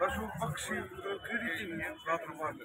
Ama şu bak şey, kredi için rahatım vardı.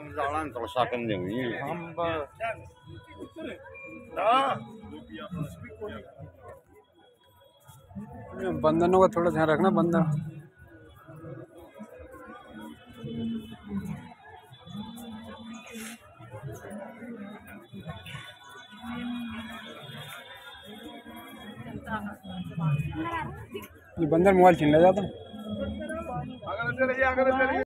ini. बंधनों का थोड़ा ध्यान रखना बंधन। ये बंदर मोबाइल छीन ले जाता